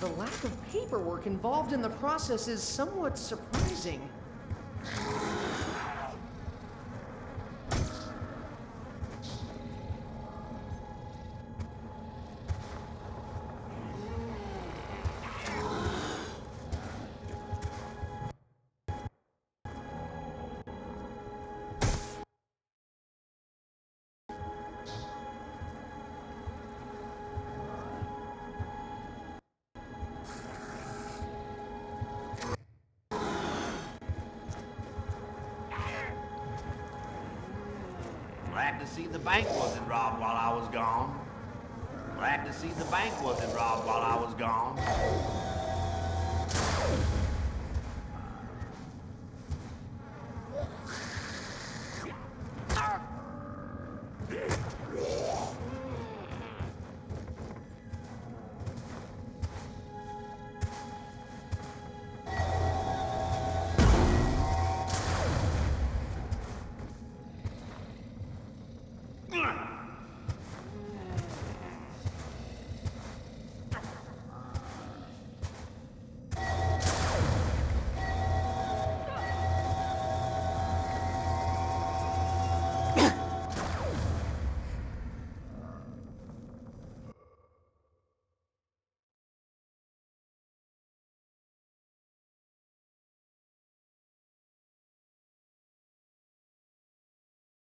The lack of paperwork involved in the process is somewhat surprising. Glad to see the bank wasn't robbed while I was gone. Glad to see the bank wasn't robbed while I was gone. Ugh.